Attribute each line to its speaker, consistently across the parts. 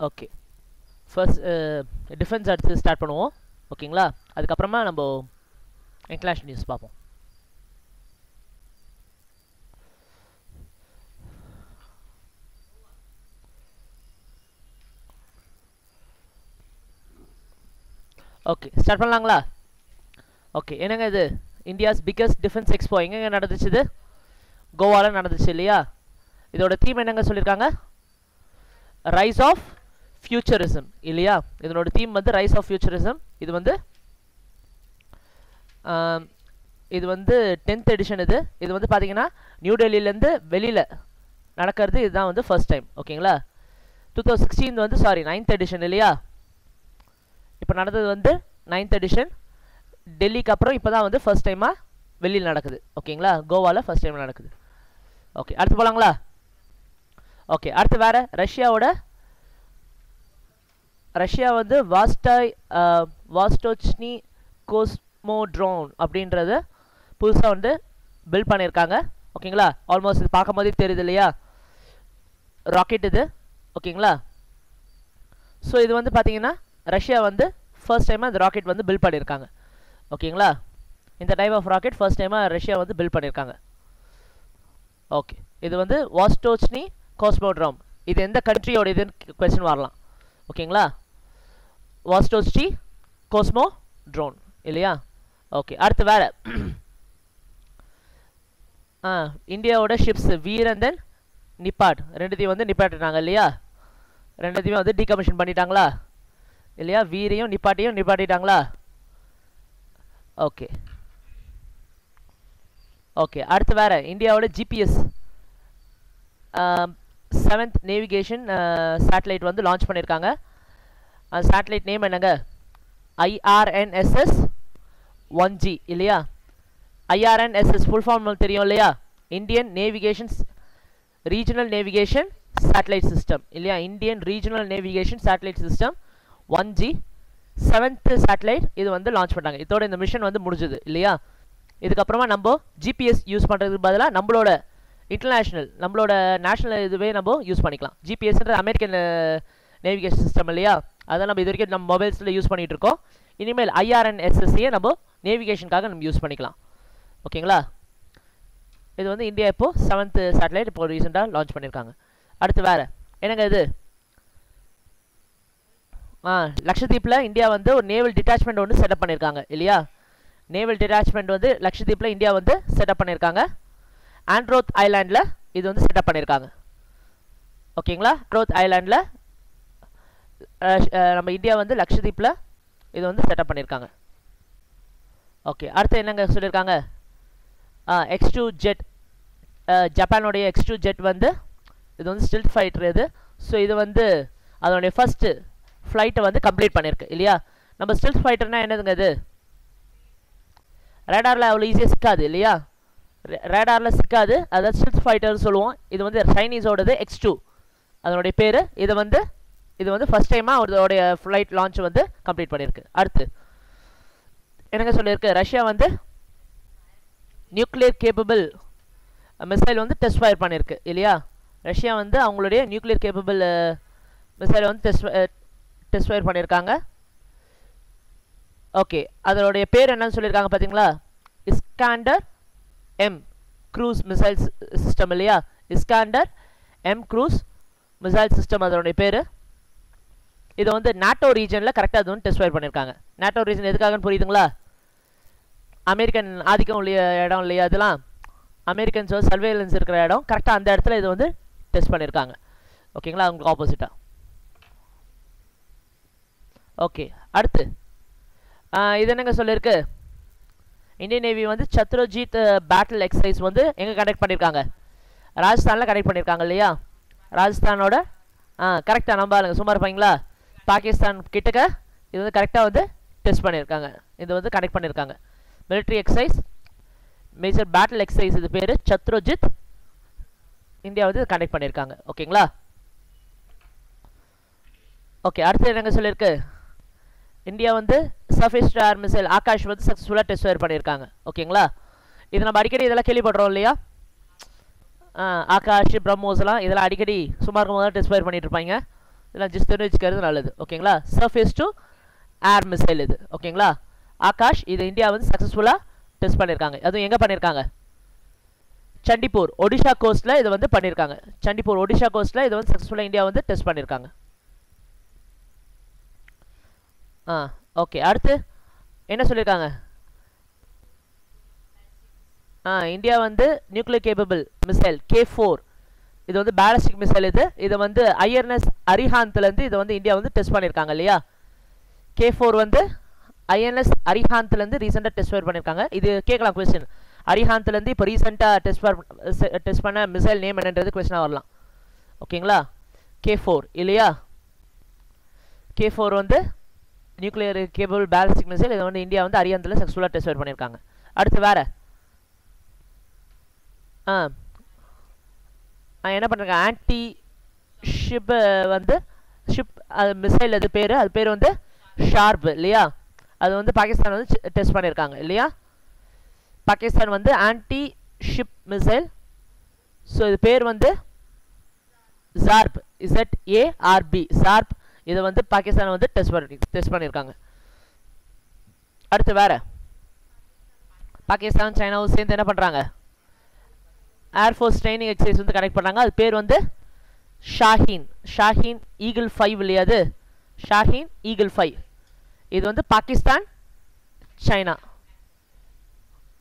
Speaker 1: Okay first defence அடுத்து start பண்ணுவோம். ஓகேங்களா அதுக்கப்புறமா நம்ம இன்டர்நேஷ்னல் நியூஸ் பார்ப்போம். ஓகே ஸ்டார்ட் பண்ணலாங்களா? ஓகே என்னங்க இது? இந்தியாஸ் பிக்கஸ்ட் டிஃபென்ஸ் எக்ஸ்போ எங்கெங்க நடந்துச்சு இது கோவாவில் நடந்துச்சு இல்லையா? இதோட தீம் என்னங்க சொல்லியிருக்காங்க ரைஸ் ஆஃப் ஃபியூச்சரிசம் இல்லையா? இதனோட தீம் வந்து ரைஸ் ஆஃப் ஃபியூச்சரிசம் இது வந்து இது வந்து டென்த் எடிஷன் இது. இது வந்து பார்த்தீங்கன்னா நியூ டெல்லியிலேருந்து வெளியில் நடக்கிறது. இதுதான் வந்து ஃபர்ஸ்ட் டைம் ஓகேங்களா? டூ தௌசண்ட் சிக்ஸ்டீன் வந்து சாரி நைன்த் எடிஷன் இல்லையா? இப்போ நடந்தது வந்து நைன்த் எடிஷன் டெல்லிக்கு அப்புறம் இப்போ தான் வந்து ஃபர்ஸ்ட் டைமாக வெளியில் நடக்குது ஓகேங்களா? கோவாவில் ஃபர்ஸ்ட் டைம் நடக்குது. ஓகே அடுத்து போகலாங்களா ஓகே அடுத்து வேறு ரஷ்யாவோட ரஷ்யா வந்து வாஸ்டாய் வாஸ்டோச்னி கோஸ்மோட்ரோன் அப்படின்றது புதுசாக வந்து பில்ட் பண்ணியிருக்காங்க ஓகேங்களா? ஆல்மோஸ்ட் இது பார்க்கும் போதே தெரியுது இல்லையா? ராக்கெட் இது. ஓகேங்களா? ஸோ இது வந்து பார்த்தீங்கன்னா ரஷ்யா வந்து ஃபர்ஸ்ட் டைமாக இந்த ராக்கெட் வந்து பில்ட் பண்ணியிருக்காங்க ஓகேங்களா? இந்த டைப் ஆஃப் ராக்கெட் ஃபர்ஸ்ட் டைமாக ரஷ்யா வந்து பில்ட் பண்ணியிருக்காங்க ஓகே இது வந்து வாஸ்டோச்னி கோஸ்மோட்ரோம் இது எந்த கண்ட்ரியோட இதுன்னு கொஸ்டின் வரலாம். ஓகேங்களா? வாஸ்டோஸ்டி கோஸ்மோ ட்ரோன் இல்லையா? ஓகே அடுத்து வேற. ஆ இந்தியாவோட ஷிப்ஸ் வீரன் தென் நிப்பாட். ரெண்டுத்தையும் வந்து நிப்பாட்டினாங்க இல்லையா? ரெண்டுத்தையுமே வந்து டீகமிஷன் பண்ணிட்டாங்களா? இல்லையா? வீரையும் நிப்பாட்டியும் நிப்பாட்டிட்டாங்களா? ஓகே ஓகே அடுத்து வேற. இந்தியாவோட ஜிபிஎஸ் செவன்த் நேவிகேஷன் சேட்டலைட் வந்து லான்ச் பண்ணியிருக்காங்க. அந்த சேட்டலைட் நேம் என்னங்க? ஐஆர்என்எஸ்எஸ் ஒன் ஜி இல்லையா? ஐஆர்என்எஸ்எஸ் ஃபுல் ஃபார்ம் தெரியும் இல்லையா? Indian navigations regional navigation satellite system இல்லையா? Indian regional navigation satellite system one G seventh satellite இது வந்து லான்ச் பண்ணாங்க இதோட இந்த மிஷன் வந்து முடிஞ்சுது இல்லையா? இதுக்கப்புறமா நம்ம ஜிபிஎஸ் யூஸ் பண்ணுறதுக்கு பதிலாக நம்மளோட இன்டர்நேஷ்னல் நம்மளோட நேஷ்னல் இதுவே நம்ம யூஸ் பண்ணிக்கலாம். ஜிபிஎஸ்ன்றது அமெரிக்கன் நேவிகேஷன் சிஸ்டம் இல்லையா? அதை நம்ம இது வரைக்கும் நம்ம மொபைல்ஸில் யூஸ் பண்ணிகிட்டு இருக்கோம். இனிமேல் ஐஆர்என்எஸ்எஸ்சியை நம்ம நேவிகேஷனுக்காக நம்ம யூஸ் பண்ணிக்கலாம். ஓகேங்களா? இது வந்து இந்தியா இப்போது செவன்த்து சேட்டலைட் இப்போ ரீசெண்டாக லான்ச் பண்ணியிருக்காங்க அடுத்து வேறு என்னங்க இது? ஆ லக்ஷதீப்பில் இந்தியா வந்து ஒரு நேவல் டிட்டாச்மெண்ட் ஒன்று செட்டப் பண்ணியிருக்காங்க இல்லையா? நேவல் டிட்டாச்மெண்ட் வந்து லக்ஷதீப்பில் இந்தியா வந்து செட்டப் பண்ணியிருக்காங்க ஆண்ட்ரோத் ஐலாண்டில் இது வந்து செட்டப் பண்ணியிருக்காங்க ஓகேங்களா? ட்ரோத் ஐலாண்டில் நம்ம இந்தியா வந்து லக்ஷதீப்பில் இது வந்து செட்டப் பண்ணியிருக்காங்க ஓகே அடுத்து என்னங்க சொல்லியிருக்காங்க எக்ஸ் டூ ஜெட் ஜப்பானுடைய எக்ஸ் டூ ஜெட் வந்து இது வந்து ஸ்டில்ட் ஃபைட்டர் இது. ஸோ இது வந்து அதனுடைய ஃபஸ்ட்டு ஃப்ளைட்டை வந்து கம்ப்ளீட் பண்ணியிருக்கு இல்லையா? நம்ம ஸ்டில்ட் ஃபைட்டர்னால் என்னதுங்க இது? ரேடாரில் அவ்வளோ ஈஸியாக சிக்காது இல்லையா? ரேடாரில் சிக்காது. அதாவது ஸ்டில்ட் ஃபைட்டர்னு சொல்லுவோம். இது வந்து சைனீஸோடது எக்ஸ் டூ அதனுடைய பேர் இதை வந்து இது வந்து ஃபஸ்ட் டைமாக அவருடைய ஃப்ளைட் லான்ச் வந்து கம்ப்ளீட் பண்ணியிருக்கு அடுத்து என்னங்க சொல்லியிருக்கு? ரஷ்யா வந்து நியூக்ளியர் கேப்பபிள் மிசைல் வந்து டெஸ்ட் ஃபயர் பண்ணியிருக்கு இல்லையா? ரஷ்யா வந்து அவங்களுடைய நியூக்ளியர் கேப்பபிள் மிசைல் வந்து டெஸ்ட் டெஸ்ட் ஃபயர் பண்ணியிருக்காங்க. ஓகே அதனுடைய பேர் என்னன்னு சொல்லியிருக்காங்க பார்த்தீங்களா Iskander M cruise missile system இல்லையா? Iskander M cruise missile system அதனுடைய பேர். இது வந்து நாட்டோ ரீஜனில் கரெக்டாக அது வந்து டெஸ்ட் ஃபயர் பண்ணியிருக்காங்க நாட்டோ ரீஜன் எதுக்காகன்னு புரியுதுங்களா? அமெரிக்கன் ஆதிக்கம் உள்ள இடம் இல்லையா அதெல்லாம் அமெரிக்கன்ஸ் சர்வேலன்ஸ் இருக்கிற இடம். கரெக்டாக அந்த இடத்துல இது வந்து டெஸ்ட் பண்ணியிருக்காங்க ஓகேங்களா அவங்களுக்கு ஆப்போசிட்டாக ஓகே அடுத்து. இது என்னங்க சொல்லியிருக்கு இந்தியன் நேவி வந்து சத்ரோஜித் பேட்டில் எக்ஸசைஸ் வந்து எங்கே கண்டக்ட் பண்ணியிருக்காங்க ராஜஸ்தானில் கண்டக்ட் பண்ணியிருக்காங்க இல்லையா? ராஜஸ்தானோட ஆ கரெக்டாக நம்பாருங்க சும்மா இருப்பாங்களா? பாகிஸ்தான் கிட்டக்க இது வந்து கரெக்டாக வந்து டெஸ்ட் பண்ணியிருக்காங்க இது வந்து கனெக்ட் பண்ணியிருக்காங்க military exercise major battle exercise இது பேர் சத்ரோஜித் இந்தியா வந்து கனெக்ட் பண்ணியிருக்காங்க ஓகேங்களா ஓகே அடுத்து என்னங்க சொல்லியிருக்கு இந்தியா வந்து சர்ஃபேஸ் ஏர் மிசைல் ஆகாஷ் வந்து சக்ஸஸ்ஃபுல்லாக டெஸ்ட் ஃபயர் பண்ணியிருக்காங்க ஓகேங்களா இது நம்ம அடிக்கடி இதெல்லாம் கேள்விப்படுறோம் இல்லையா? ஆகாஷ் பிரம்மோஸ்லாம் இதெல்லாம் அடிக்கடி சுமார் இருக்கும் போது டெஸ்ட் ஃபயர் பண்ணிட்டு இருப்பாங்க. இதெல்லாம் ஜிஸ் தெரிஞ்சு வச்சுக்கிறது நல்லது. ஓகேங்களா சர்ஃபேஸ் டு ஏர் மிசைல் இது. ஓகேங்களா ஆகாஷ் இது இந்தியா வந்து சக்ஸஸ்ஃபுல்லாக டெஸ்ட் பண்ணியிருக்காங்க அதுவும் எங்கே பண்ணியிருக்காங்க சண்டிப்பூர் ஒடிஷா கோஸ்ட்டில் இதை வந்து பண்ணியிருக்காங்க சண்டிப்பூர் ஒடிஷா கோஸ்ட்டில் இதை வந்து சக்ஸஸ்ஃபுல்லாக இந்தியா வந்து டெஸ்ட் பண்ணியிருக்காங்க ஆ ஓகே அடுத்து என்ன சொல்லியிருக்காங்க ஆ இந்தியா வந்து nuclear capable missile K four இது வந்து பேலஸ்டிக் மிசைல் இது. இதை வந்து ஐஎன்எஸ் அரிஹாந்த்லேருந்து இதை வந்து இந்தியா வந்து டெஸ்ட் பண்ணியிருக்காங்க இல்லையா? கே ஃபோர் வந்து ஐஎன்எஸ் அரிஹாந்த்லேருந்து ரீசெண்டாக டெஸ்ட் ஃபயர் பண்ணியிருக்காங்க இது கேட்கலாம் கொஸ்டின் அரிஹாந்த்லேருந்து இப்போ ரீசெண்டாக டெஸ்ட் டெஸ்ட் பண்ண மிசைல் நேம் என்னன்றது கொஸ்டினாக வரலாம். ஓகேங்களா கே ஃபோர் இல்லையா? கே ஃபோர் வந்து நியூக்ளியர் கேபிள் பேலஸ்டிக் மிசைல் இதை வந்து இந்தியா வந்து அரியாந்தில் சக்ஸஸ்ஃபுல்லாக டெஸ்ட் பண்ணியிருக்காங்க அடுத்து வேறு. ஆ. என்ன பண்ணுறாங்க ஆன்டி ஷிப் வந்து ஷிப் அது மிசைல் அது பேர் அது பேர் வந்து ஷார்ப் இல்லையா? அது வந்து பாகிஸ்தான் வந்து டெஸ்ட் பண்ணியிருக்காங்க இல்லையா? பாகிஸ்தான் வந்து ஆன்டி ஷிப் மிசைல் ஸோ இது பேர் வந்து ஜார்ப் இசட் ஏஆர்பி ஜார்ப் இதை வந்து பாகிஸ்தான் வந்து டெஸ்ட் பண்ணி டெஸ்ட் பண்ணியிருக்காங்க அடுத்து வேற. பாகிஸ்தான் சைனாவும் சேர்ந்து என்ன பண்ணுறாங்க ஏர்ஃபோர்ஸ் ட்ரைனிங் எக்ஸசைஸ் வந்து கனெக்ட் பண்ணாங்க. அது பேர் வந்து ஷாஹீன் ஷாஹீன் ஈகிள் ஃபைவ் இல்லையா அது? ஷாஹீன் ஈகிள் ஃபைவ் இது வந்து பாகிஸ்தான் சைனா.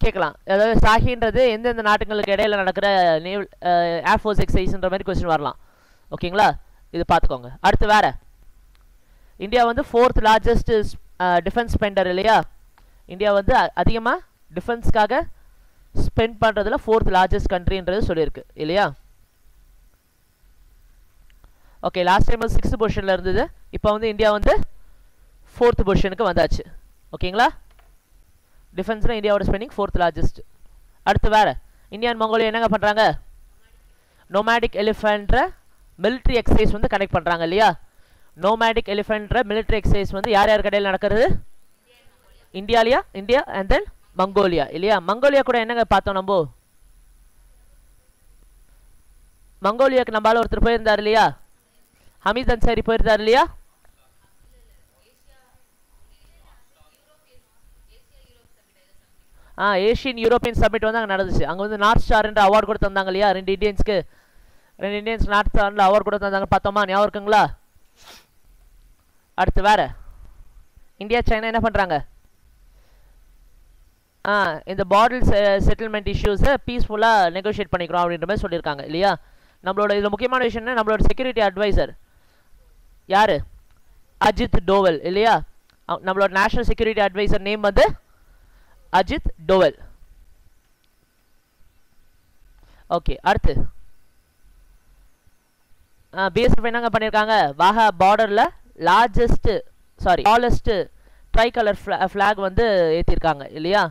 Speaker 1: கேட்கலாம். அதாவது ஷாஹின்றது எந்தெந்த நாட்டுங்களுக்கு இடையில நடக்கிற நேவல் ஏர்ஃபோர்ஸ் எக்ஸசைஸ்ன்ற மாதிரி கொஸ்டின் வரலாம். ஓகேங்களா இது பார்த்துக்கோங்க. அடுத்து வேறு. இந்தியா வந்து ஃபோர்த் லார்ஜஸ்ட் டிஃபென்ஸ் ஸ்பெண்டர் இல்லையா? இந்தியா வந்து அதிகமாக டிஃபென்ஸ்க்காக ஸ்பெண்ட் பண்ணுறதுல ஃபோர்த் லார்ஜஸ்ட் கண்ட்ரின்றது சொல்லியிருக்கு இல்லையா? ஓகே லாஸ்ட் டைம் வந்து சிக்ஸ்த் பொசிஷனில் இருந்தது. இப்போ வந்து இந்தியா வந்து ஃபோர்த் பொசிஷனுக்கு வந்தாச்சு. ஓகேங்களா டிஃபென்ஸில் இந்தியாவோட ஸ்பெண்டிங் ஃபோர்த் லார்ஜஸ்ட் அடுத்து வேறு இந்தியா அண்ட் மங்கோலியா என்னங்க பண்ணுறாங்க நோமேடிக் எலிஃபென்ட்ற மிலிட்ரி எக்ஸசைஸ் வந்து கனெக்ட் பண்ணுறாங்க இல்லையா? நோமேடிக் எலிஃபென்ட்ற மிலிட்ரி எக்ஸசைஸ் வந்து யார் யார் கடையில் நடக்கிறது? இந்தியாலியா? India and then Mongolia. இல்லையா? மங்கோலியா கூட என்னங்க பார்த்தோம் நம்ம? மங்கோலியாக்கு நம்மளால ஒருத்தர் போயிருந்தார் இல்லையா? ஹமீத் அன்சாரி போயிருந்தார் இல்லையா? ஆ ஏஷியன் யூரோப்பியன் சமிட் வந்து அங்கே நடந்துச்சு. அங்கே வந்து நார்த் ஸ்டார்ன்ற அவார்டு கூட தந்தாங்க இல்லையா? ரெண்டு இண்டியன்ஸ்க்கு ரெண்டு இண்டியன்ஸ் நார்த் ஸ்டாரில் அவார்டு கூட தந்தாங்க. பார்த்தோமா? ஞாபகம் இருக்குங்களா? அடுத்து வேற. இந்தியா சைனா என்ன பண்ணுறாங்க இந்த பார்டர் செட்டில்மெண்ட் இஷ்யூஸை பீஸ்ஃபுல்லாக நெகோஷியேட் பண்ணிக்கிறோம் அப்படின்ற மாதிரி சொல்லியிருக்காங்க இல்லையா? நம்மளோட இதில் முக்கியமான விஷயம் என்ன நம்மளோட செக்யூரிட்டி அட்வைசர் யார்? அஜித் டோவல் இல்லையா? நம்மளோட நேஷனல் செக்யூரிட்டி அட்வைசர் நேம் வந்து அஜித் டோவல். ஓகே அடுத்து. பிஎஸ்எஃப் என்னங்க பண்ணியிருக்காங்க? வாகா பார்டரில் largest sorry tallest tricolour flag வந்து ஏற்றிருக்காங்க இல்லையா?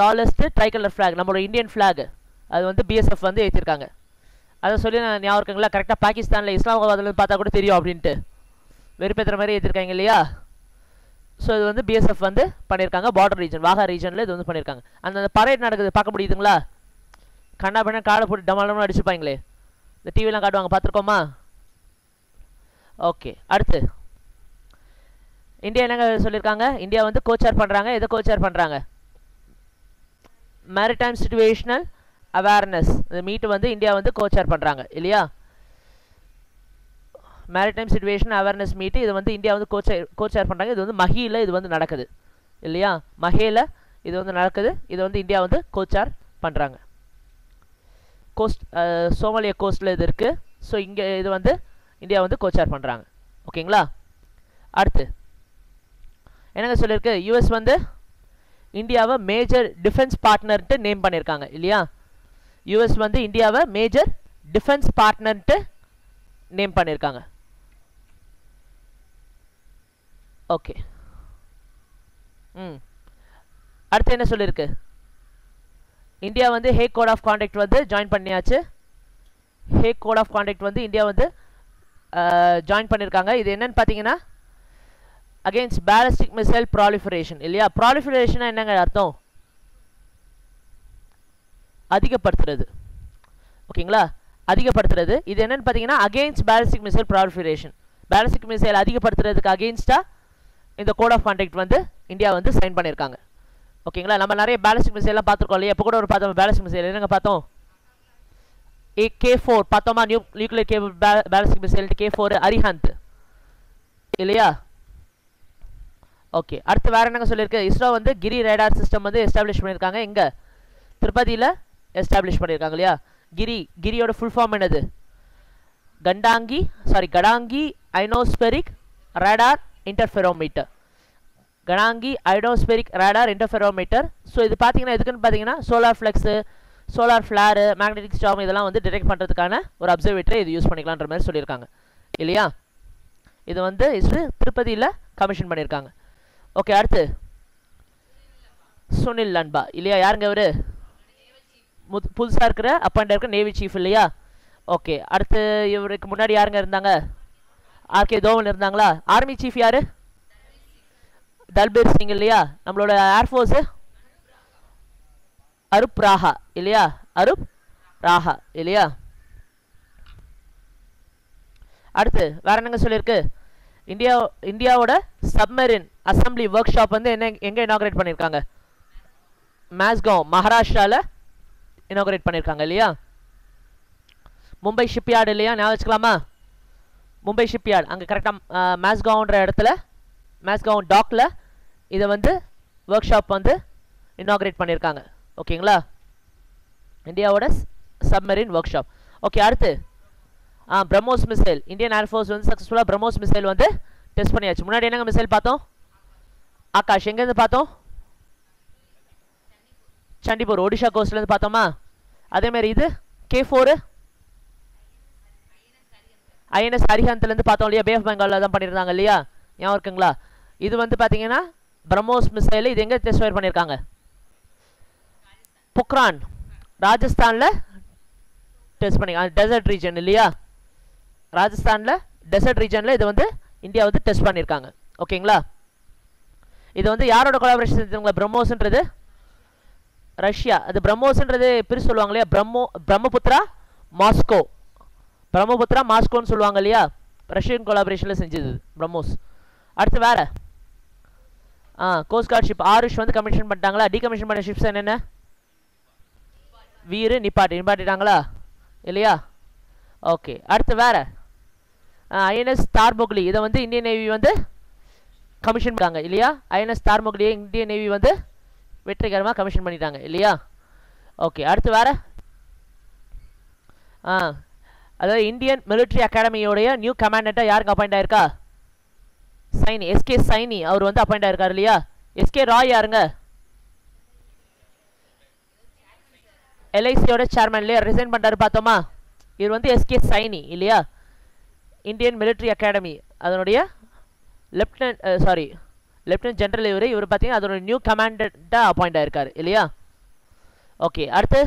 Speaker 1: டாலஸ்ட்டு ட்ரை கலர் ஃப்ளாக் நம்மளோட இந்தியன் ஃப்ளாக் அது வந்து பிஎஸ்எஃப் வந்து ஏற்றிருக்காங்க அதை சொல்லி நான் ஞாபகம் இருக்குங்களா? கரெக்டாக பாகிஸ்தானில் இஸ்லாமாபாத்லேருந்து பார்த்தா கூட தெரியும் அப்படின்ட்டு. வெறுப்பேற்றுற மாதிரி ஏற்றிருக்காங்க இல்லையா? ஸோ இது வந்து பிஎஸ்எஃப் வந்து பண்ணியிருக்காங்க பார்டர் ரீஜன் வாகா ரீஜனில் இது வந்து பண்ணியிருக்காங்க அந்த பரேட் நடக்குது. பார்க்க முடியுதுங்களா? கண்ணா பண்ண காடை போட்டு டமாலமாக அடிச்சுப்பாங்களே. இந்த டிவிலாம் காட்டுவாங்க. பார்த்துருக்கோமா? ஓகே அடுத்து. இந்தியா என்னங்க சொல்லியிருக்காங்க இந்தியா வந்து கோச்சார் பண்ணுறாங்க எதை கோச்சார் பண்ணுறாங்க மேரிடைம் சுச்சுவேஷனல் அவேர்னஸ் இந்த மீட்டு வந்து இந்தியா வந்து கோச்சார் பண்ணுறாங்க இல்லையா? மேரிடைம் சுச்சுவேஷன் அவேர்னஸ் மீட்டு இது வந்து இந்தியா வந்து கோச்சார் கோச்சார் பண்ணுறாங்க இது வந்து மஹியில் இது வந்து நடக்குது இல்லையா? மஹேல இது வந்து நடக்குது. இது வந்து இந்தியா வந்து கோச்சார் பண்ணுறாங்க கோஸ்ட் சோமாலியா கோஸ்ட்டில் இது இருக்குது ஸோ இங்கே இது வந்து இந்தியா வந்து கோச்சார் பண்ணுறாங்க ஓகேங்களா அடுத்து என்னங்க சொல்லியிருக்கு? யூஎஸ் வந்து இந்தியாவை மேஜர் டிஃபென்ஸ் பார்ட்னர்ன்ட்டு நேம் பண்ணியிருக்காங்க இல்லையா? யூஎஸ் வந்து இந்தியாவை மேஜர் டிஃபென்ஸ் பார்ட்னர்ன்ட்டு நேம் பண்ணியிருக்காங்க ஓகே ம். அடுத்து என்ன சொல்லியிருக்கு இந்தியா வந்து ஹே கோட் ஆஃப் கான்டாக்ட் வந்து ஜாயின் பண்ணியாச்சு. ஹே கோட் ஆஃப் கான்டாக்ட் வந்து இந்தியா வந்து ஜாயின் பண்ணியிருக்காங்க இது என்னன்னு பார்த்தீங்கன்னா அகெயின்ஸ்ட் பேலஸ்டிக் மிசைல் ப்ராலிஃபரேஷன் இல்லையா? ப்ராலிஃபரேஷனாக என்னங்க அர்த்தம்? அதிகப்படுத்துறது. ஓகேங்களா? அதிகப்படுத்துறது. இது என்னன்னு பார்த்தீங்கன்னா against ballistic missile proliferation ballistic missile அதிகப்படுத்துறதுக்கு அகெயின்ஸ்டாக இந்த கோட் ஆஃப் கான்டாக்ட் வந்து இந்தியா வந்து சைன் பண்ணியிருக்காங்க. ஓகேங்களா? நம்ம நிறைய பேலஸ்டிக் மிசைல்லாம் பார்த்துருக்கோம் இல்லையா? இப்போ கூட ஒரு பார்த்தோம் பேலஸ்டிக் மிசைல் என்னங்க பார்த்தோம்? ஏ கே ஃபோர் பார்த்தோமா? New nuclear capable ballistic missile K four Arihant இல்லையா? ஓகே அடுத்து வேறு என்னங்க சொல்லியிருக்கு? இஸ்ரோ வந்து கிரி ரேடார் சிஸ்டம் வந்து எஸ்டாப்ளிஷ் பண்ணியிருக்காங்க. எங்கே? திருப்பதியில் எஸ்டாப்ளிஷ் பண்ணியிருக்காங்க இல்லையா? கிரி கிரியோட ஃபுல் ஃபார்ம் என்னது? கண்டாங்கி sorry Gadanki ionospheric radar interferometer Gadanki ionospheric radar interferometer so இது பார்த்தீங்கன்னா எதுக்குன்னு பார்த்தீங்கன்னா solar flux solar flare magnetic storm இதெல்லாம் வந்து டிடெக்ட் பண்ணுறதுக்கான ஒரு அப்சர்வேட்டரை இது யூஸ் பண்ணிக்கலான்ற மாதிரி சொல்லியிருக்காங்க. இல்லையா? இது வந்து இஸ்ரு திருப்பதியில் கமிஷன் பண்ணியிருக்காங்க. ஓகே அடுத்து. சுனில் லன்பா இல்லையா யாருங்க அவரு முத் புதுசாக இருக்கிற அப்பாயிண்ட் இருக்கிற நேவி சீஃப் இல்லையா? ஓகே அடுத்து இவருக்கு முன்னாடி யாருங்க இருந்தாங்க? ஆர்கே தோவன் இருந்தாங்களா? ஆர்மி சீஃப் யாரு? தல்பீர் சிங் இல்லையா? நம்மளோட ஏர்ஃபோர்ஸு அருப் ராஹா இல்லையா? அருப் ராஹா இல்லையா? அடுத்து வேற என்னங்க சொல்லியிருக்கு? இந்தியா இந்தியாவோட சப்மரின் அசம்பிளி ஒர்க் ஷாப் வந்து என்ன எங்கே இனாகரேட் பண்ணியிருக்காங்க மேஸ்காவ் மகாராஷ்டிராவில் இனாகரேட் பண்ணியிருக்காங்க இல்லையா? மும்பை ஷிப்யார்டு இல்லையா? ஞாபகம் வச்சுக்கலாமா? மும்பை ஷிப்யார்டு அங்கே கரெக்டாக மேஸ்காவ்ன்ற இடத்துல மேஸ்காவ் டாக்கில் இதை வந்து ஒர்க் ஷாப் வந்து இனாகரேட் பண்ணியிருக்காங்க ஓகேங்களா இந்தியாவோட சப்மரின் ஒர்க் ஷாப் ஓகே அடுத்து பிரம்மோஸ் மிசைல் இந்தியன் ஏர்ஃபோர்ஸ் வந்து சக்ஸஸ்ஃபுல்லாக பிரம்மோஸ் மிசைல் வந்து டெஸ்ட் பண்ணியாச்சு. முன்னாடி என்னங்க மிசைல் பார்த்தோம்? ஆகாஷ் எங்கேருந்து பார்த்தோம்? சண்டிப்பூர் ஒடிஷா கோஸ்ட்லேருந்து பார்த்தோமா? அதேமாரி இது கே ஃபோரு ஐஎன்எஸ் அரிஹந்த்லேருந்து பார்த்தோம் இல்லையா? பே ஆஃப் பெங்காலில் தான் பண்ணியிருந்தாங்க இல்லையா? ஞாபகம் இருக்குங்களா? இது வந்து பார்த்தீங்கன்னா பிரம்மோஸ் மிசைல் இது எங்கே டெஸ்ட் ஃபயர் பண்ணியிருக்காங்க? பொக்ரான் ராஜஸ்தானில் டெஸ்ட் பண்ணி டெசர்ட் ரீஜன் இல்லையா? ராஜஸ்தானில் டெசர்ட் ரீஜனில் இது வந்து இந்தியா வந்து டெஸ்ட் பண்ணியிருக்காங்க ஓகேங்களா இது வந்து யாரோட கொலாபரேஷன் செஞ்சுங்களா பிரம்மோஸ்ன்றது? ரஷ்யா. அது பிரம்மோஸ்ன்றது எப்படி சொல்லுவாங்க இல்லையா? பிரம்மோ பிரம்மபுத்திரா மாஸ்கோ. பிரம்மபுத்திரா மாஸ்கோன்னு சொல்லுவாங்க இல்லையா? ரஷ்யன் கொலாபரேஷனில் செஞ்சது பிரம்மோஸ். அடுத்து வேற. ஆ கோஸ்ட்கார்ட் ஷிப் ஆருஷ் வந்து கமிஷன் பண்ணிட்டாங்களா? டீகமிஷன் பண்ண ஷிப்ஸ் என்னென்ன? வீரு நிப்பாட்டி. நிப்பாட்டிட்டாங்களா? இல்லையா? ஓகே அடுத்து வேறு. ஐஎன்எஸ் தார்மொக்லி இதை வந்து இந்தியன் நேவி வந்து கமிஷன் பண்ணாங்க இல்லையா? ஐஎன்எஸ் தார்மொக்லியை இந்தியன் நேவி வந்து வெற்றிகரமாக கமிஷன் பண்ணிட்டாங்க இல்லையா? ஓகே அடுத்து வேற. ஆ அதாவது இந்தியன் மிலிட்ரி அகாடமியோடைய நியூ கமாண்டண்ட்டாக யாருக்கு அப்பாயிண்ட் ஆயிருக்கா? சைனி எஸ்கே சைனி அவர் வந்து அப்பாயிண்ட் ஆயிருக்கார் இல்லையா? எஸ்கே ராய் யாருங்க? எல்ஐசியோட சேர்மன் இல்லையா? ரிசைன் பண்ணுறாரு பார்த்தோமா? இவர் வந்து எஸ்கே சைனி இல்லையா? இந்தியன் மிலிட்ரி அகாடமி அதனுடைய லெப்டினன்ட் சாரி லெப்டினன்ட் ஜெனரல் இவர் இவர் பார்த்தீங்கன்னா அதனுடைய நியூ கமாண்டண்ட்டாக அப்பாயிண்ட் ஆயிருக்காரு இல்லையா? ஓகே அடுத்து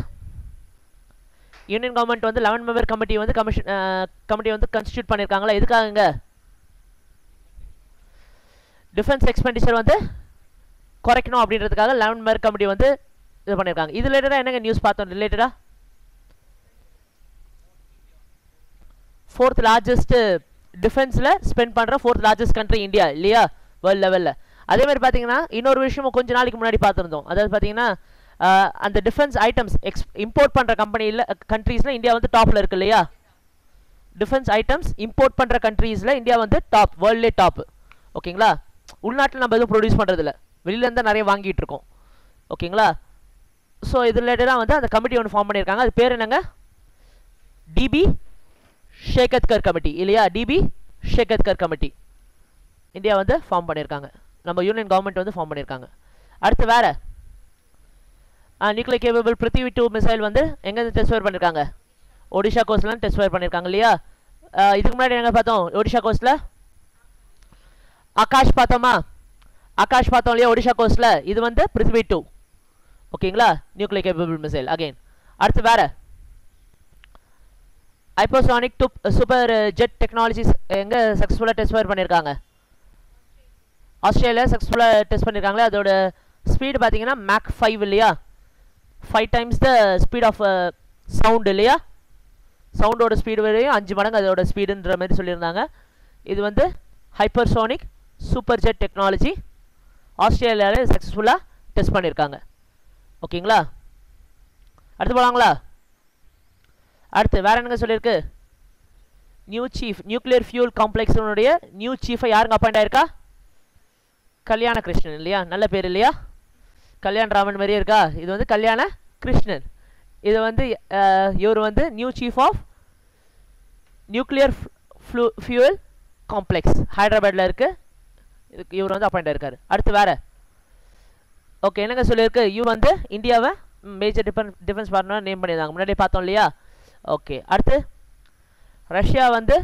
Speaker 1: யூனியன் கவர்மெண்ட் வந்து லெவன் மெம்பர் கமிட்டி வந்து கமிஷன் கமிட்டி uh, வந்து கன்ஸ்டியூட் பண்ணியிருக்காங்களா எதுக்காகங்க? டிஃபென்ஸ் எக்ஸ்பெண்டிச்சர் வந்து குறைக்கணும் அப்படின்றதுக்காக லெவன் மெம்பர் கமிட்டி வந்து இது பண்ணியிருக்காங்க இது ரிலேட்டடாக என்னங்க நியூஸ் பார்த்தோம்? ரிலேட்டடாக ஃபோர்த் லார்ஜஸ்ட்டு டிஃபென்ஸில் ஸ்பெண்ட் பண்ணுற ஃபோர்த் லார்ஜஸ்ட் கண்ட்ரி இந்தியா இல்லையா? வேர்ல்டு லெவலில் அதே மாதிரி பார்த்தீங்கன்னா இன்னொரு விஷயமும் கொஞ்சம் நாளைக்கு முன்னாடி பார்த்துருந்தோம் அதாவது பார்த்தீங்கன்னா அந்த டிஃபென்ஸ் ஐட்டம்ஸ் எக்ஸ் இம்போர்ட் பண்ணுற கம்பெனியில் கண்ட்ரீஸில் இந்தியா வந்து டாப்பில் இருக்கு இல்லையா? டிஃபென்ஸ் ஐட்டம்ஸ் இம்போர்ட் பண்ணுற கண்ட்ரீஸில் இந்தியா வந்து டாப் வேர்ல்ட்லே டாப் ஓகேங்களா? உள்நாட்டில் நம்ம எதுவும் ப்ரொடியூஸ் பண்ணுறதில்ல வெளியிலேருந்து தான் நிறைய வாங்கிட்டு இருக்கோம். ஓகேங்களா? ஸோ இது ரிலேட்டடாக வந்து அந்த கமிட்டி ஒன்று ஃபார்ம் பண்ணியிருக்காங்க. அது பேர் என்னங்க? டிபி ஷேகத்கர் கமிட்டி இல்லையா D B Shekatkar committee India வந்து ஃபார்ம் பண்ணியிருக்காங்க. நம்ம யூனியன் கவர்மெண்ட் வந்து ஃபார்ம் பண்ணியிருக்காங்க. அடுத்து வேற. Nuclear capable Prithvi two missile வந்து எங்கேருந்து டெஸ்ட் ஃபயர் பண்ணியிருக்காங்க? ஒடிஷா கோஸ்ட்லாம் டெஸ்ட் ஃபயர் பண்ணியிருக்காங்க இல்லையா? இதுக்கு முன்னாடி எங்கே பார்த்தோம் ஒடிஷா கோஸ்ட்டில் ஆகாஷ் பார்த்தோமா? ஆகாஷ் பார்த்தோம் இல்லையா ஒடிஷா கோஸ்ட்டில் இது வந்து பிருத்திவி டூ ஓகேங்களா? நியூக்ளியர் கேபபிள் மிசைல் அகைன் அடுத்து வேறு. Hypersonic to super jet technologies எங்கே சக்ஸஸ்ஃபுல்லாக டெஸ்ட் ஃபயர் பண்ணியிருக்காங்க ஆஸ்திரேலியா சக்ஸஸ்ஃபுல்லாக டெஸ்ட் பண்ணியிருக்காங்களே அதோட ஸ்பீடு பார்த்தீங்கன்னா மேக் ஃபைவ் இல்லையா? Five times the speed of sound இல்லையா? சவுண்டோட ஸ்பீடு வரையும் அஞ்சு மடங்கு அதோட ஸ்பீடுன்ற மாதிரி சொல்லியிருந்தாங்க. இது வந்து ஹைப்பர்சோனிக் சூப்பர் ஜெட் டெக்னாலஜி ஆஸ்திரேலியாவில் சக்ஸஸ்ஃபுல்லாக டெஸ்ட் பண்ணியிருக்காங்க ஓகேங்களா அடுத்து போகலாங்களா அடுத்து வேற என்னங்க சொல்லியிருக்கு? நியூ சீஃப் நியூக்ளியர் ஃபியூல் காம்ப்ளெக்ஸினுடைய நியூ சீஃபை யாருங்க அப்பாயிண்ட் ஆயிருக்கா? கல்யாண கிருஷ்ணன் இல்லையா? நல்ல பேர் இல்லையா? கல்யாண் ராமன் மாதிரியே இருக்கா? இது வந்து கல்யாண கிருஷ்ணன் இது வந்து இவர் வந்து new chief of nuclear flu fuel complex ஹைதராபாத்தில் இருக்குது இதுக்கு இவர் வந்து அப்பாயிண்ட் ஆயிருக்காரு. அடுத்து வேறு. ஓகே என்னங்க சொல்லியிருக்கு? இவர் வந்து இந்தியாவை major tiffin defence partner name பண்ணியிருந்தாங்க. முன்னாடி பார்த்தோம் இல்லையா? ஓகே அடுத்து ரஷ்யா வந்து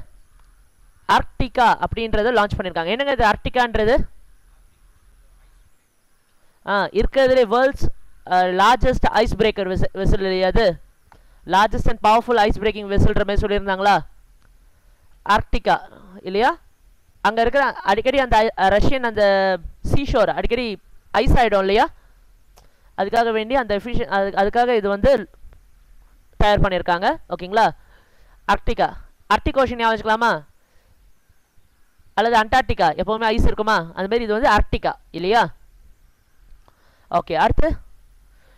Speaker 1: ஆர்க்டிகா அப்படின்றத லான்ச் பண்ணியிருக்காங்க என்னங்க இது ஆர்க்டிகான்றது? ஆ இருக்கிறதுலே world's largest ice breaker vessel vessel இல்லையா அது? Largest and powerful ice breaking வெசல்ன்ற மாதிரி சொல்லியிருந்தாங்களா? ஆர்க்டிகா இல்லையா? அங்கே இருக்கிற அடிக்கடி அந்த ரஷ்யன் அந்த சீஷோர் அடிக்கடி ஐஸ் ஆகிடும் இல்லையா? அதுக்காக வேண்டி அந்த எஃபிஷியன் அது அதுக்காக இது வந்து தயார் பண்ணியிருக்காங்க ஓகேங்களா? அர்டிகா அர்டிக் ஓஷன் ஞாபகம் வச்சுக்கலாமா? அல்லது அண்டார்டிகா எப்போவுமே ஐஸ் இருக்குமா? அந்த மாதிரி இது வந்து அர்டிகா இல்லையா? ஓகே அடுத்து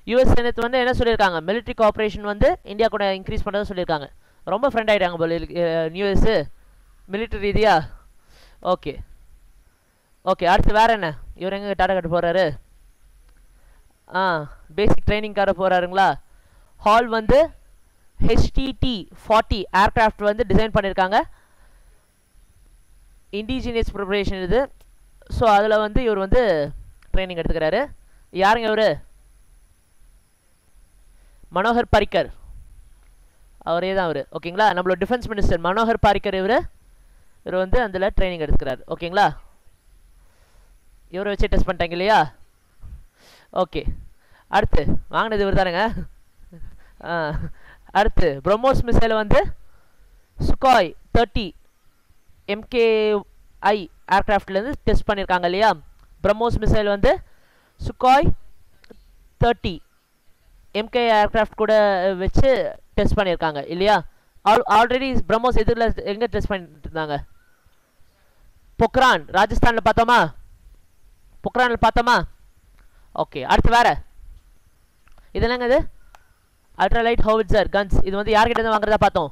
Speaker 1: யூஎஸ் நேற்று வந்து என்ன சொல்லியிருக்காங்க? மிலிட்ரி கோஆப்ரேஷன் வந்து இந்தியா கூட இன்க்ரீஸ் பண்ணுறதா சொல்லியிருக்காங்க. ரொம்ப ஃப்ரெண்ட் ஆகிட்டாங்க போல யூஎஸ்ஸு மிலிட்ரி ரீதியா. ஓகே. ஓகே அடுத்து வேறு என்ன? இவர் எங்கே டாடா கட்ட போகிறாரு ஆ பேசிக் ட்ரைனிங்கார போகிறாருங்களா ஹால் வந்து ஹெச்டிடி ஃபார்ட்டி ஏர்க்ராஃப்ட் வந்து டிசைன் பண்ணியிருக்காங்க இண்டிஜினியஸ் ப்ரிப்பரேஷன் இது. ஸோ அதில் வந்து இவர் வந்து ட்ரைனிங் எடுத்துக்கிறாரு. யாருங்க இவர்? மனோகர் பாரிக்கர். அவரே தான் அவர் ஓகேங்களா? நம்மளோட டிஃபென்ஸ் மினிஸ்டர் மனோகர் பாரிக்கர் இவர். இவர் வந்து அதில் ட்ரைனிங் எடுத்துக்கிறார். ஓகேங்களா? இவரை வச்சு டெஸ்ட் பண்ணிட்டாங்க இல்லையா? ஓகே. அடுத்து வாங்கினது இவர் தானுங்க அடுத்து பிரம்மோஸ் மிசைல் வந்து சுகாய் தேர்ட்டி எம்கேஐ ஏர்க்ராஃப்ட்லேருந்து டெஸ்ட் பண்ணியிருக்காங்க இல்லையா? பிரம்மோஸ் மிசைல் வந்து சுகாய் தேர்ட்டி எம்கே ஏர்க்ராஃப்ட் கூட வச்சு டெஸ்ட் பண்ணியிருக்காங்க இல்லையா? ஆல் ஆல்ரெடி பிரம்மோஸ் எதிரில் எங்கே டெஸ்ட் பண்ணிட்டு இருந்தாங்க? பொக்ரான் ராஜஸ்தானில் பார்த்தோமா? பொக்ரானில் பார்த்தோமா? ஓகே அடுத்து வேற. இது என்னங்க இது? அல்ட்ராலைட் ஹோவிட்ஸர் கன்ஸ் இது வந்து யார்கிட்ட இருந்து வாங்குறதா பார்த்தோம்?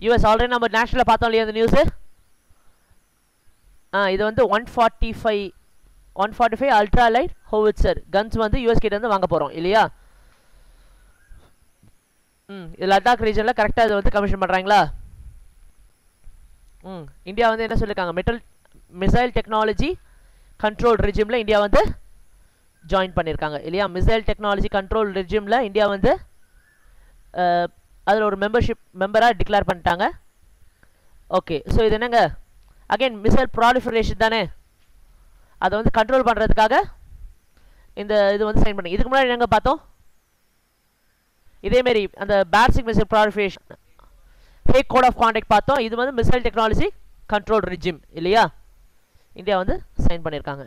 Speaker 1: யூஎஸ் ஆல்ரெடி நம்ம நேஷனலில் பார்த்தோம் இல்லையா இந்த நியூஸு ஆ இது வந்து one forty five one forty five ultra light howitzer guns வந்து யூஎஸ் கிட்ட இருந்து வாங்க போகிறோம் இல்லையா? ம் இது லடாக் ரீஜனில் கரெக்டாக இதை வந்து கமிஷன் பண்ணுறாங்களா ம் இந்தியா வந்து என்ன சொல்லியிருக்காங்க மெட்டல் மிசைல் டெக்னாலஜி கண்ட்ரோல் ரிஜிமில் இந்தியா வந்து ஜாயின் பண்ணியிருக்காங்க இல்லையா? மிசைல் டெக்னாலஜி கண்ட்ரோல் ரெஜிமில் இந்தியா வந்து அதில் ஒரு மெம்பர்ஷிப் மெம்பராக டிக்ளேர் பண்ணிட்டாங்க. ஓகே ஸோ இது என்னங்க? அகைன் மிசைல் ப்ராலிஃபரேஷன் தானே? அதை வந்து கண்ட்ரோல் பண்ணுறதுக்காக இந்த இது வந்து சைன் பண்ணி இதுக்கு முன்னாடி நாங்கள் பார்த்தோம்? இதேமாரி அந்த ballistic missile proliferation Hague code of conduct பார்த்தோம். இது வந்து மிசைல் டெக்னாலஜி கண்ட்ரோல் ரிஜிம் இல்லையா? இந்தியா வந்து சைன் பண்ணியிருக்காங்க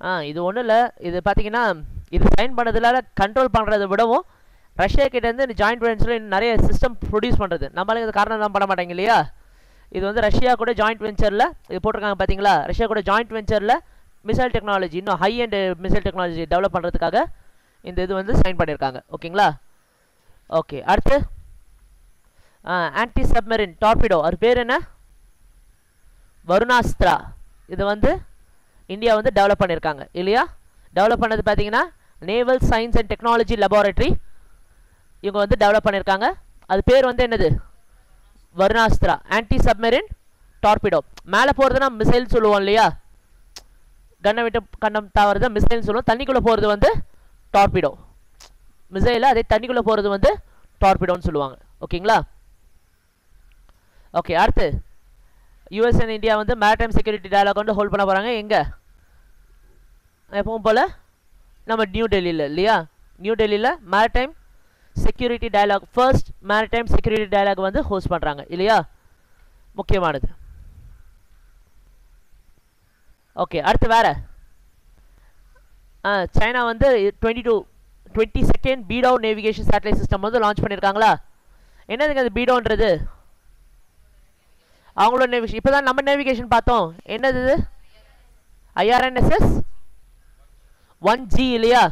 Speaker 1: ஆ இது ஒன்றும் இல்லை. இது பார்த்தீங்கன்னா இது சைன் பண்ணதுனால கண்ட்ரோல் பண்ணுறதை விடவும் ரஷ்யா கிட்டேருந்து ஜாயிண்ட் வெஞ்சரில் நிறைய சிஸ்டம் ப்ரொடியூஸ் பண்ணுறது நம்மளுக்கு இது காரணம் தான் பண்ண மாட்டாங்க இல்லையா? இது வந்து ரஷ்யா கூட ஜாயிண்ட் வெஞ்சரில் இது போட்டிருக்காங்க பார்த்தீங்களா ரஷ்யா கூட ஜாயிண்ட் வெஞ்சரில் மிசைல் டெக்னாலஜி இன்னும் high end missile technology develop பண்ணுறதுக்காக இந்த இது வந்து சைன் பண்ணியிருக்காங்க ஓகேங்களா? ஓகே அடுத்து ஆன்டி சப்மரின் டார்பிடோ அது பேர் என்ன? வருணாஸ்திரா. இது வந்து இந்தியா வந்து டெவலப் பண்ணியிருக்காங்க இல்லையா? டெவலப் பண்ணது பார்த்தீங்கன்னா naval science and technology laboratory இவங்க வந்து டெவலப் பண்ணியிருக்காங்க அது பேர் வந்து என்னது? வருணாஸ்திரா ஆன்டி சப்மெரின் டார்பிடோ மேலே போகிறதுனா மிசைல் சொல்லுவோம் இல்லையா? கண்ணை விட்டு கண்ணம் தாவறது மிசைல்னு சொல்லுவோம். தண்ணிக்குள்ளே போகிறது வந்து டார்பிடோ மிசைலில் அதே தண்ணிக்குள்ளே போகிறது வந்து டார்பிடோன்னு சொல்லுவாங்க. ஓகேங்களா ஓகே அடுத்து. யூஎஸ் அண்ட் இந்தியா வந்து மேரிடைம் செக்யூரிட்டி டயலாக் வந்து ஹோல்ட் பண்ண போகிறாங்க எங்கே? எப்பவும் போல் நம்ம நியூ டெல்லியில் இல்லையா? நியூ டெல்லியில் maritime security dialogue first maritime security dialogue வந்து ஹோஸ்ட் பண்ணுறாங்க இல்லையா? முக்கியமானது. ஓகே அடுத்து வேற. ஆ சைனா வந்து twenty two twenty second Beidou navigation satellite system வந்து லான்ச் பண்ணியிருக்காங்களா என்னதுங்க அது பீடோன்றது அவங்களோட நேவிகேஷன் இப்போ தான் நம்ம நேவிகேஷன் பார்த்தோம். என்னது இது? ஐஆர்என்எஸ்எஸ் ஒன் ஜி இல்லையா?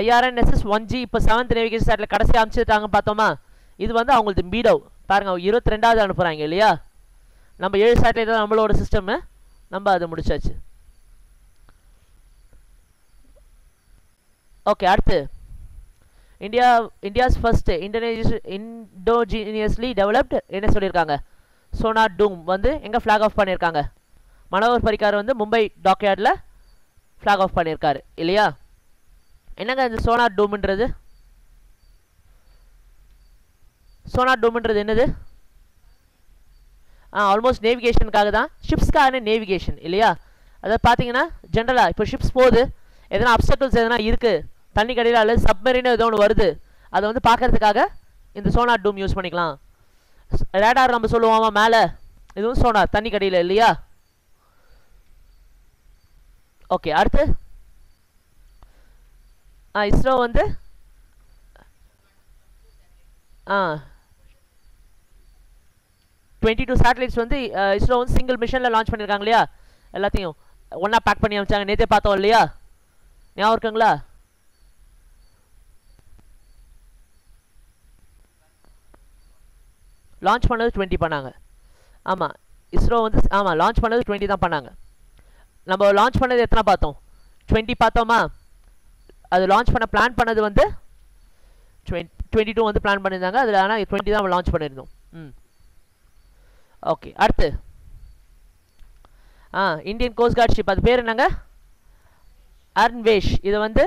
Speaker 1: ஐஆர்என்எஸ்எஸ் ஒன் ஜி இப்போ செவன்த் நேவிகேஷன் சேட்டில் கடைசி அமைச்சிட்டாங்க பார்த்தோமா? இது வந்து அவங்களுக்கு பீடோ பாருங்க இருபத்தி ரெண்டாவது அனுப்புகிறாங்க இல்லையா? நம்ம ஏழு சேட்டலைட் தான் நம்மளோட சிஸ்டம்மு நம்ம அதை முடிச்சாச்சு. ஓகே அடுத்து. இந்தியா இந்தியாஸ் ஃபஸ்ட்டு இண்டோனேஷ் இண்டோஜினியஸ்லி டெவலப்டு என்ன சொல்லியிருக்காங்க? சோனா டூம் வந்து எங்கே ஃப்ளாக் ஆஃப் பண்ணியிருக்காங்க மனோகர் பரிக்கார் வந்து மும்பை டாக்யார்டில் ஃப்ளாக் ஆஃப் பண்ணியிருக்காரு இல்லையா? என்னங்க இந்த சோனா டூம்ன்றது சோனா டூம்ன்றது என்னது? ஆ ஆல்மோஸ்ட் நேவிகேஷனுக்காக தான். ஷிப்ஸ்க்கான நேவிகேஷன் இல்லையா? அதை பார்த்தீங்கன்னா ஜென்ரலாக இப்போ ஷிப்ஸ் போகுது. எதனா அப்சக்கிள்ஸ் எதனா இருக்குது தண்ணி கடையில் அல்லது சப்மரின்னு ஏதோ ஒன்று வருது. அதை வந்து பார்க்கறதுக்காக இந்த சோனா டூம் யூஸ் பண்ணிக்கலாம். ரேடார் நம்ம சொல்லுவோமா மேலே? இதுவும் சோனார் தண்ணி கடையில் இல்லையா? ஓகே அடுத்து? ஆ இஸ்ரோ வந்து? ஆ. டுவெண்ட்டி டூ சேட்டலைட்ஸ் வந்து இஸ்ரோ வந்து சிங்கிள் மிஷனில் லான்ச் பண்ணியிருக்காங்க இல்லையா? எல்லாத்தையும் ஒன்றா பேக் பண்ணி அமைச்சாங்க நேற்றே பார்த்தோம் இல்லையா? ஞாபகம் இருக்குங்களா? லான்ச் பண்ணது டுவெண்ட்டி பண்ணாங்க. ஆமாம் இஸ்ரோ வந்து ஆமாம் லான்ச் பண்ணது டுவெண்ட்டி தான் பண்ணாங்க. நம்ம லான்ச் பண்ணது எத்தனை பார்த்தோம்? டுவெண்ட்டி பார்த்தோமா? அது லான்ச் பண்ண பிளான் பண்ணது வந்து டுவெண்ட் டுவெண்ட்டி டூ வந்து பிளான் பண்ணியிருந்தாங்க. அதில் ஆனால் டுவெண்ட்டி தான் லான்ச் பண்ணியிருந்தோம். ம். ஓகே அடுத்து. ஆ இந்தியன் கோஸ்ட் கார்ட் ஷிப் அது பேர் என்னங்க? அர்ன்வேஷ் இதை வந்து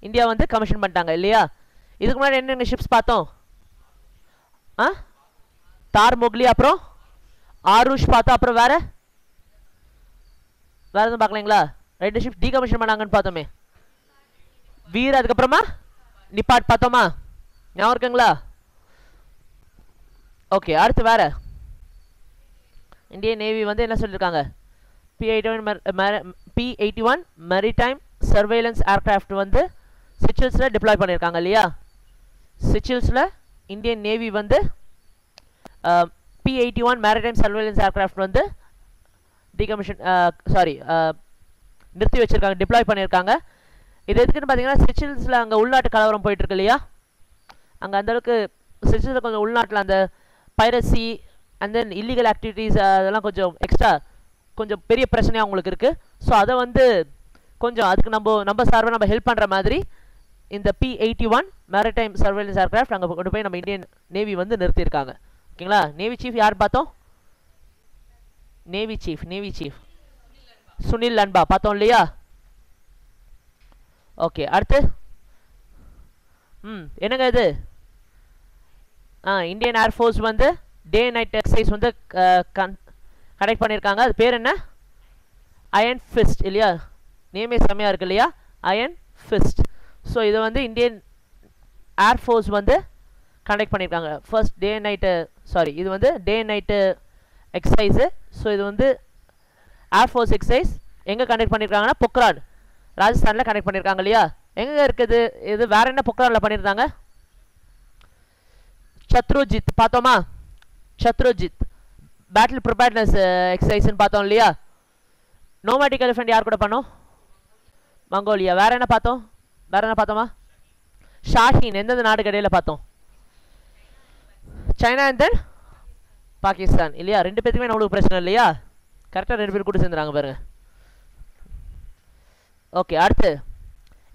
Speaker 1: இந்தியா வந்து கமிஷன் பண்ணிட்டாங்க இல்லையா? இதுக்கு முன்னாடி என்னென்ன ஷிப்ஸ் பார்த்தோம்? ஆ? தார் மொக்லி அப்புறம் ஆருஷ் பார்த்தோம் அப்புறம் வேற? வேற எதுவும் பார்க்கலைங்களா? ரெண்டு டி டீகமிஷன் பண்ணாங்கன்னு பார்த்தோமே. வீர் அதுக்கப்புறமா? நிப்பாட் பார்த்தோமா? ஞாபகம் இருக்குங்களா? ஓகே அடுத்து வேற. இந்தியன் நேவி வந்து என்ன சொல்லியிருக்காங்க P eighty one P eighty one maritime surveillance aircraft வந்து சிச்சில்ஸில் டிப்ளாய் பண்ணியிருக்காங்க இல்லையா? சிச்சில்ஸில் இந்தியன் நேவி வந்து P eighty one maritime surveillance aircraft வந்து டிகமிஷன் சாரி uh, uh, நிறுத்தி வச்சுருக்காங்க டிப்ளாய் பண்ணியிருக்காங்க. இது எதுக்குன்னு பார்த்தீங்கன்னா சிச்சில்ஸில் அங்கே உள்நாட்டு கலவரம் போயிட்டுருக்கு இல்லையா? அங்கே அந்தளவுக்கு சிச்சில்ஸில் கொஞ்சம் உள்நாட்டில் அந்த piracy and then illegal activities அதெல்லாம் கொஞ்சம் எக்ஸ்ட்ரா கொஞ்சம் பெரிய பிரச்சனையாக அவங்களுக்கு இருக்குது ஸோ அதை வந்து கொஞ்சம் அதுக்கு நம்ம நம்ம சார்பாக நம்ம ஹெல்ப் பண்ணுற மாதிரி இந்த P eighty one maritime surveillance aircraft அங்கே கொண்டு போய் நம்ம இந்தியன் நேவி வந்து நிறுத்தியிருக்காங்க. ஓகேங்களா? நேவி சீஃப் யார் பார்த்தோம்? Navy chief navy chief Sunil Lanba பார்த்தோம் இல்லையா? ஓகே அடுத்து? ம் என்னங்க இது? ஆ இந்தியன் ஏர்ஃபோர்ஸ் வந்து டே நைட் எக்ஸசைஸ் வந்து கன் கனெக்ட் பண்ணியிருக்காங்க அது பேர் என்ன? அயன் ஃபிஸ்ட் இல்லையா? நேமே செம்மையாக இருக்கு இல்லையா? அயன் ஃபிஸ்ட் ஸோ இதை வந்து இந்தியன் ஏர்ஃபோர்ஸ் வந்து கண்டக்ட் பண்ணியிருக்காங்க ஃபர்ஸ்ட் டே நைட்டு சாரி இது வந்து டே நைட்டு எக்ஸசைஸு ஸோ இது வந்து ஏர்ஃபோர்ஸ் எக்ஸசைஸ் எங்கே கண்டக்ட் பண்ணியிருக்காங்கன்னா பொக்ரான் ராஜஸ்தானில் கனெக்ட் பண்ணியிருக்காங்க இல்லையா? எங்கே இருக்குது? இது வேற என்ன பொக்ரானில் பண்ணியிருந்தாங்க சத்ருஜித் பார்த்தோமா? சத்ருஜித். பேட்டில் ப்ரிப்பேர்ட்னஸ் எக்ஸசைஸ்ன்னு பார்த்தோம் இல்லையா? நோமேட்டிக் எலிஃபெண்ட் யார் கூட பண்ணோம்? மங்கோலியா. வேறு என்ன பார்த்தோம்? வேறு என்ன பார்த்தோமா? ஷாஹீன் எந்தெந்த நாடு கடையில் பார்த்தோம்? சைனா அண்ட் தென் பாகிஸ்தான் இல்லையா? ரெண்டு பேத்துக்குமே நம்மளுக்கு பிரச்சனை இல்லையா? கரெக்டாக ரெண்டு பேர் கூட சேர்ந்துறாங்க பாருங்க. ஓகே அடுத்து.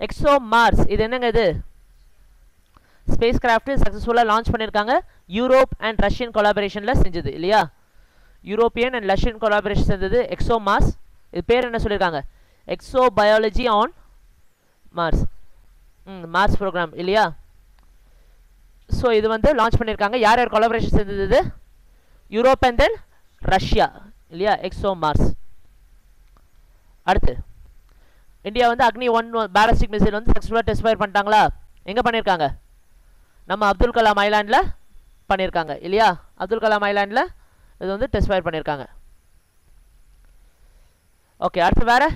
Speaker 1: எக்ஸோ மார்ஸ் இது என்னங்க இது? ஸ்பேஸ் கிராஃப்ட் சக்ஸஸ்ஃபுல்லாக லான்ச் பண்ணியிருக்காங்க. யூரோப் அண்ட் ரஷ்யன் கொலாபரேஷனில் செஞ்சது இல்லையா? யூரோப்பியன் அண்ட் ரஷ்யன் கொலாபரேஷன் செஞ்சது எக்ஸோ மார்ஸ் இது பேர் என்ன சொல்லியிருக்காங்க? எக்ஸோ பயாலஜி ஆன் மார்ஸ் ம் மார்ஸ் ப்ரோக்ராம் இல்லையா? ஸோ இது வந்து லான்ச் பண்ணியிருக்காங்க யார் யார் கொலாபரேஷன் செஞ்சது இது? யூரோப் அண்ட் தென் ரஷ்யா இல்லையா? எக்ஸோ மார்ஸ் அடுத்து இந்தியா வந்து அக்னி ஒன் பேலஸ்டிக் மிசைல் வந்து சக்ஸஸ்ஃபுல்லாக டெஸ்ட் ஃபயர் பண்ணிட்டாங்களா? எங்கே பண்ணியிருக்காங்க நம்ம அப்துல் கலாம் ஐலாண்டில் பண்ணியிருக்காங்க இல்லையா? அப்துல் கலாம் ஐலாண்டில் இது வந்து டெஸ்ட் ஃபயர் பண்ணியிருக்காங்க ஓகே அடுத்து வேறு?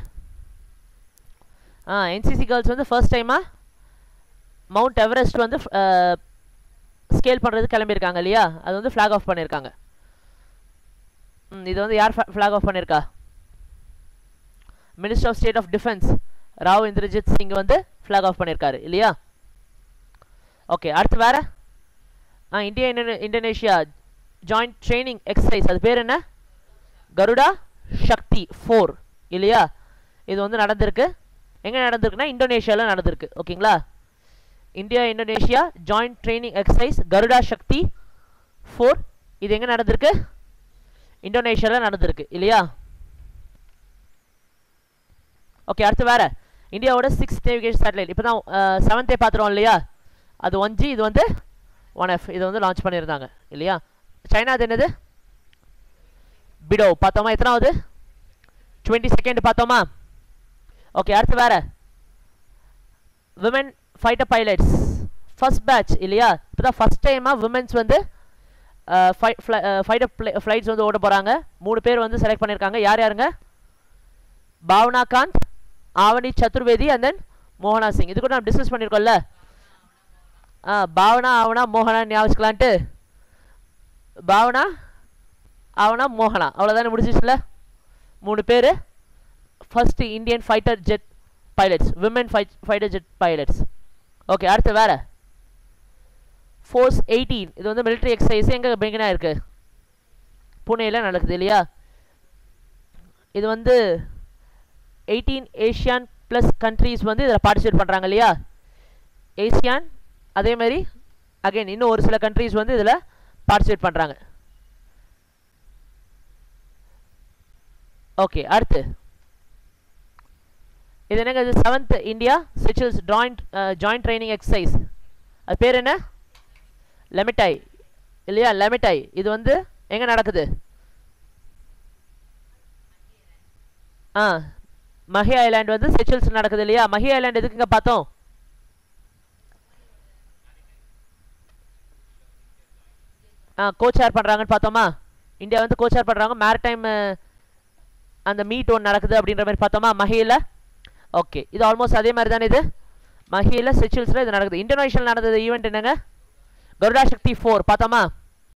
Speaker 1: ஆ என்சிசி கேர்ள்ஸ் வந்து ஃபர்ஸ்ட் டைமாக மவுண்ட் எவரெஸ்ட் வந்து ஸ்கேல் பண்ணுறது கிளம்பியிருக்காங்க இல்லையா? அது வந்து ஃப்ளாக் ஆஃப் பண்ணியிருக்காங்க. ம், இது வந்து யார் ஃப்ளாக் ஆஃப் பண்ணியிருக்கா? Minister of state of defence Rao Indrajit Singh வந்து ஃப்ளாக் ஆஃப் பண்ணியிருக்காரு இல்லையா? ஓகே அடுத்து வேற? ஆ India Indonesia joint training exercise அது பேர் என்ன? கருடா சக்தி ஃபோர் இல்லையா? இது வந்து நடந்திருக்கு. எங்கே நடந்திருக்குன்னா இந்தோனேஷியாவில் நடந்திருக்கு ஓகேங்களா? India Indonesia joint training exercise Garuda Shakti four இது எங்கே நடந்திருக்கு? இந்தோனேஷியாவில் நடந்திருக்கு இல்லையா? ஓகே அடுத்து வேற. இந்தியாவோட சிக்ஸ் நேவிகேஷன் சேட்டலைட் இப்போ தான் செவன்த்தே பார்த்துருவோம் இல்லையா? அது ஒன் ஜி இது வந்து ஒன் எஃப் இது வந்து லான்ச் பண்ணியிருந்தாங்க இல்லையா? சைனா அது என்னது? பிடோ பார்த்தோமா எத்தனாவது? டுவெண்ட்டி செகண்ட் பார்த்தோமா? ஓகே அடுத்து வேற. Women fighter pilots first batch இல்லையா? இப்போ தான் ஃபஸ்ட் டைமாக விமென்ஸ் வந்து ஃபைட்டர் ஃப்ளைட்ஸ் வந்து ஓட போகிறாங்க மூணு பேர் வந்து செலக்ட் பண்ணியிருக்காங்க யார் யாருங்க? பாவனா காந்த் ஆவணி சதுர்வேதி அண்ட் தென் மோகனா சிங். இது கூட நம்ம டிஸ்கஸ் பண்ணியிருக்கோம்ல ஆ பாவனா ஆவணா மோகனா ஞாபகிக்கலான்ட்டு பாவனா ஆவணா மோகனா. அவ்வளோதானே முடிச்சிச்சுல மூணு பேர். First Indian fighter jet pilots women fight fighter jet pilots okay அடுத்து வேறு. ஃபோர்ஸ் எயிட்டீன் இது வந்து மிலிட்ரி எக்ஸசைஸ் எங்கே பெங்கனா இருக்குது புனேயில் நடக்குது இல்லையா? இது வந்து எயிட்டீன் ஏஷியான் ப்ளஸ் கண்ட்ரீஸ் வந்து இதில் பார்ட்டிசிபேட் பண்ணுறாங்க இல்லையா? ஏசியான் அதே மாதிரி அகைன் இன்னும் ஒரு சில கண்ட்ரீஸ் வந்து இதில் பார்ட்டிசிபேட் பண்ணுறாங்க ஓகே அடுத்து. இது என்னங்க இது seventh India Seychelles joint joint training exercise அது பேர் என்ன? லெமிட்டாய் இல்லையா? லெமிட்டாய் இது வந்து எங்கே நடக்குது? ஆ மஹி ஐலாண்ட் வந்து செச்சில்ஸ் நடக்குது இல்லையா? மஹி ஐலாண்ட் எதுக்குங்க பார்த்தோம்? ஆ கோச்சார் பண்ணுறாங்கன்னு பார்த்தோமா? இந்தியா வந்து கோச்சார் பண்ணுறாங்க மேரிடைம் அந்த மீட் ஒன்று நடக்குது அப்படின்ற மாதிரி பார்த்தோமா? மஹியில் ஓகே இது ஆல்மோஸ்ட் அதே மாதிரி தானே இது? மஹியில் செச்சுவல்ஸில் இது நடக்குது. இன்டர்நேஷனல் நடந்தது ஈவெண்ட் என்னங்க? கருடா சக்தி ஃபோர் பார்த்தோமா?